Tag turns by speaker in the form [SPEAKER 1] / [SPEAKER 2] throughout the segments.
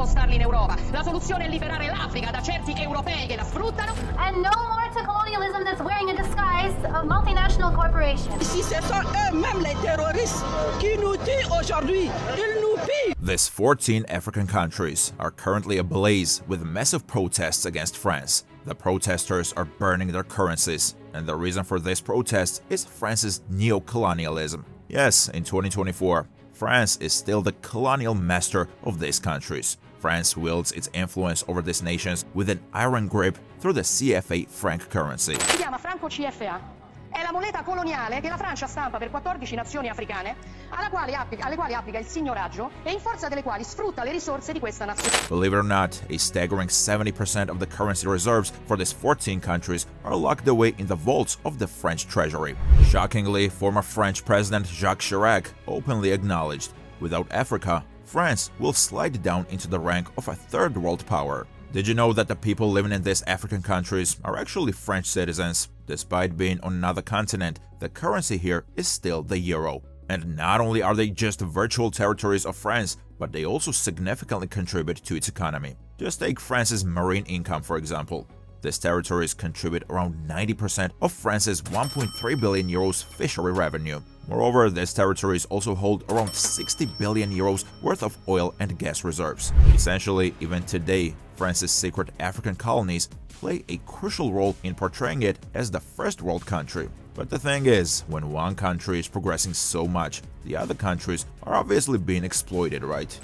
[SPEAKER 1] spostarli in Europa. La soluzione è liberare l'Africa da certi europei che la sfruttano.
[SPEAKER 2] And no more to colonialism that's wearing a disguise of multinational corporations.
[SPEAKER 3] Si ce sont eux-mêmes les terroristes qui nous tuent aujourd'hui, ils nous pillent.
[SPEAKER 4] These 14 African countries are currently ablaze with massive protests against France. The protesters are burning their currencies, and the reason for this protest is France's neo-colonialism. Yes, in 2024, France is still the colonial master of these countries. France wields its influence over these nations with an iron grip through the CFA franc currency.
[SPEAKER 1] Si chiama franco CFA. È la moneta coloniale che la Francia stampa per 14 nazioni africane quali applica, alle quali applica il signoraggio e in forza delle quali sfrutta le risorse di questa nazione.
[SPEAKER 4] Believe it or not, a staggering 70% of the currency reserves for these 14 countries are locked away in the vaults of the French treasury. Shockingly, former French President Jacques Chirac openly acknowledged, without Africa, France will slide down into the rank of a third world power. Did you know that the people living in these African countries are actually French citizens? Despite being on another continent, the currency here is still the euro. And not only are they just virtual territories of France, but they also significantly contribute to its economy. Just take France's marine income for example. These territories contribute around 90% of France's 1.3 billion euros fishery revenue. Moreover, these territories also hold around 60 billion euros worth of oil and gas reserves. Essentially, even today, France's secret African colonies play a crucial role in portraying it as the first world country. But the thing is, when one country is progressing so much, the other countries are obviously being exploited, right?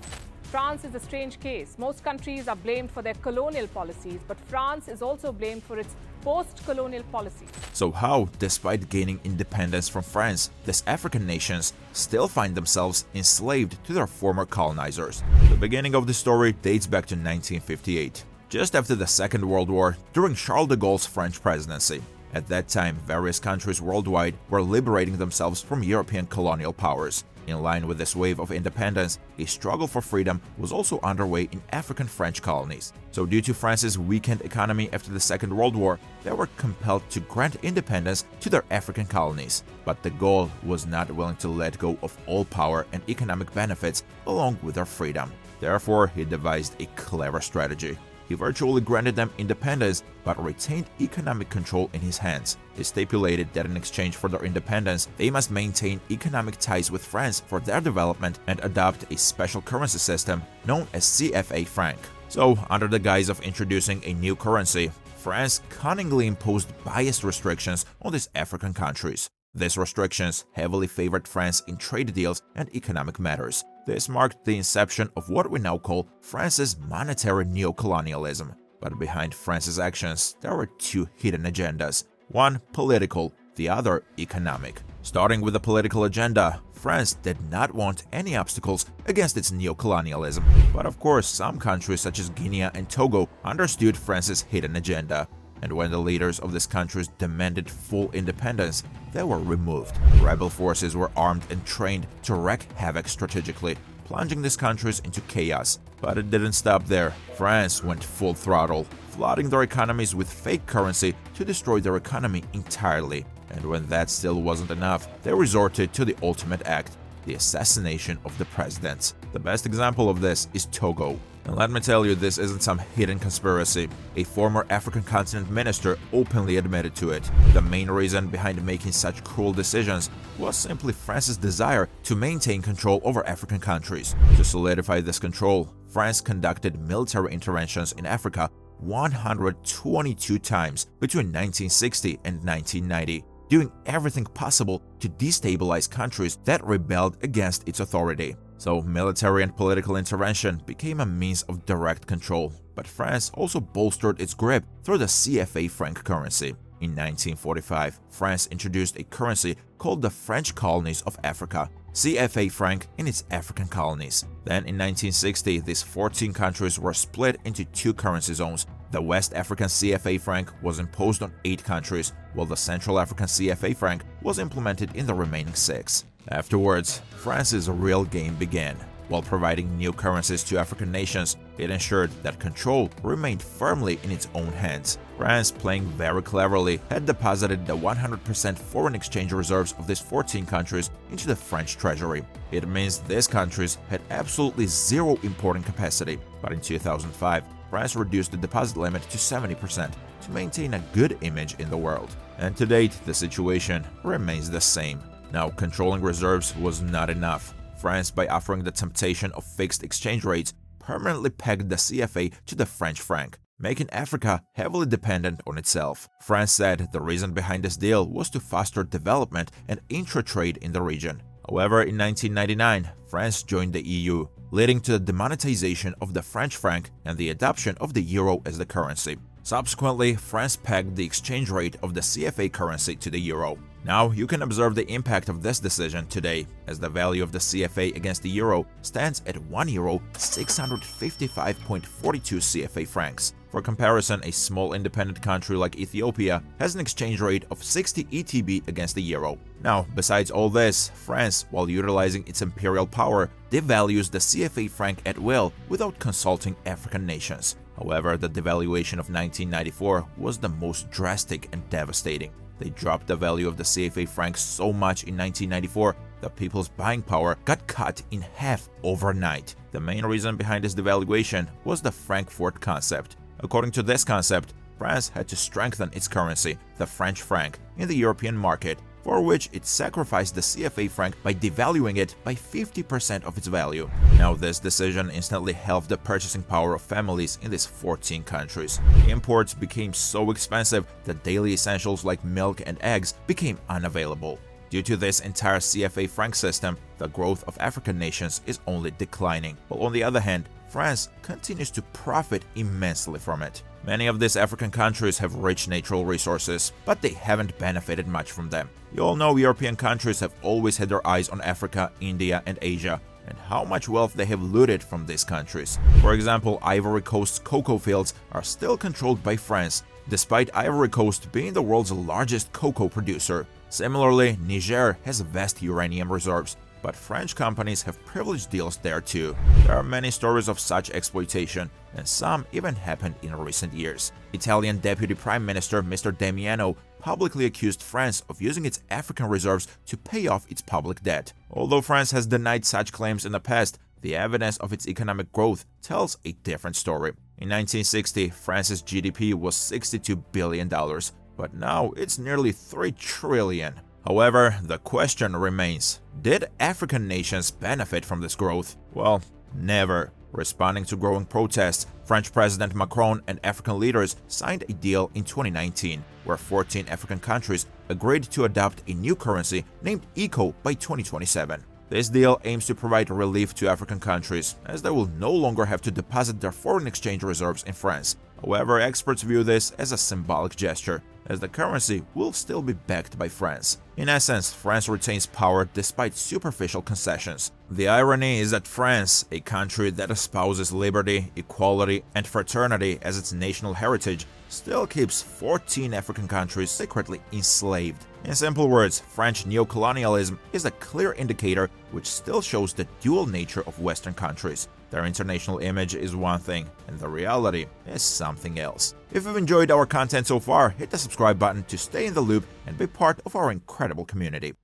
[SPEAKER 5] France is a strange case. Most countries are blamed for their colonial policies, but France is also blamed for its post-colonial policies.
[SPEAKER 4] So how, despite gaining independence from France, these African nations still find themselves enslaved to their former colonizers? The beginning of the story dates back to 1958, just after the Second World War, during Charles de Gaulle's French presidency. At that time, various countries worldwide were liberating themselves from European colonial powers. In line with this wave of independence, a struggle for freedom was also underway in African French colonies. So due to France's weakened economy after the Second World War, they were compelled to grant independence to their African colonies. But de Gaulle was not willing to let go of all power and economic benefits along with their freedom. Therefore, he devised a clever strategy. He virtually granted them independence but retained economic control in his hands. He stipulated that in exchange for their independence, they must maintain economic ties with France for their development and adopt a special currency system known as CFA franc. So, under the guise of introducing a new currency, France cunningly imposed biased restrictions on these African countries. These restrictions heavily favored France in trade deals and economic matters. This marked the inception of what we now call France's monetary neocolonialism. But behind France's actions, there were two hidden agendas, one political, the other economic. Starting with the political agenda, France did not want any obstacles against its neocolonialism. But of course, some countries such as Guinea and Togo understood France's hidden agenda and when the leaders of these countries demanded full independence, they were removed. Rebel forces were armed and trained to wreak havoc strategically, plunging these countries into chaos. But it didn't stop there. France went full throttle, flooding their economies with fake currency to destroy their economy entirely. And when that still wasn't enough, they resorted to the ultimate act, the assassination of the presidents. The best example of this is Togo. And let me tell you, this isn't some hidden conspiracy. A former African continent minister openly admitted to it. The main reason behind making such cruel decisions was simply France's desire to maintain control over African countries. To solidify this control, France conducted military interventions in Africa 122 times between 1960 and 1990, doing everything possible to destabilize countries that rebelled against its authority. So military and political intervention became a means of direct control, but France also bolstered its grip through the CFA franc currency. In 1945, France introduced a currency called the French Colonies of Africa, CFA franc in its African colonies. Then in 1960, these 14 countries were split into two currency zones. The West African CFA franc was imposed on 8 countries, while the Central African CFA franc was implemented in the remaining 6. Afterwards, France's real game began. While providing new currencies to African nations, it ensured that control remained firmly in its own hands. France, playing very cleverly, had deposited the 100% foreign exchange reserves of these 14 countries into the French treasury. It means these countries had absolutely zero importing capacity, but in 2005, France reduced the deposit limit to 70% to maintain a good image in the world. And to date, the situation remains the same. Now, controlling reserves was not enough. France, by offering the temptation of fixed exchange rates, permanently pegged the CFA to the French franc, making Africa heavily dependent on itself. France said the reason behind this deal was to foster development and intra-trade in the region. However, in 1999, France joined the EU, leading to the demonetization of the French franc and the adoption of the euro as the currency. Subsequently, France pegged the exchange rate of the CFA currency to the euro. Now, you can observe the impact of this decision today, as the value of the CFA against the euro stands at 1 euro 655.42 CFA francs. For comparison, a small independent country like Ethiopia has an exchange rate of 60 ETB against the euro. Now, besides all this, France, while utilizing its imperial power, devalues the CFA franc at will without consulting African nations. However, the devaluation of 1994 was the most drastic and devastating. They dropped the value of the CFA franc so much in 1994 that people's buying power got cut in half overnight. The main reason behind this devaluation was the franc fort concept. According to this concept, France had to strengthen its currency, the French franc, in the European market for which it sacrificed the CFA franc by devaluing it by 50% of its value. Now this decision instantly helped the purchasing power of families in these 14 countries. Imports became so expensive that daily essentials like milk and eggs became unavailable. Due to this entire CFA franc system, the growth of African nations is only declining, while on the other hand, France continues to profit immensely from it. Many of these African countries have rich natural resources, but they haven't benefited much from them. You all know European countries have always had their eyes on Africa, India and Asia, and how much wealth they have looted from these countries. For example, Ivory Coast's cocoa fields are still controlled by France, despite Ivory Coast being the world's largest cocoa producer. Similarly, Niger has vast uranium reserves, but French companies have privileged deals there too. There are many stories of such exploitation, and some even happened in recent years. Italian Deputy Prime Minister Mr. Di Maio publicly accused France of using its African reserves to pay off its public debt. Although France has denied such claims in the past, the evidence of its economic growth tells a different story. In 1960, France's GDP was $62 billion, but now it's nearly $3 trillion. However, the question remains, did African nations benefit from this growth? Well, never. Responding to growing protests, French President Macron and African leaders signed a deal in 2019, where 14 African countries agreed to adopt a new currency named ECO by 2027. This deal aims to provide relief to African countries, as they will no longer have to deposit their foreign exchange reserves in France. However, experts view this as a symbolic gesture, as the currency will still be backed by France. In essence, France retains power despite superficial concessions. The irony is that France, a country that espouses liberty, equality, and fraternity as its national heritage, still keeps 14 African countries secretly enslaved. In simple words, French neocolonialism is a clear indicator which still shows the dual nature of Western countries. Their international image is one thing, and the reality is something else. If you've enjoyed our content so far, hit the subscribe button to stay in the loop and be part of our incredible community.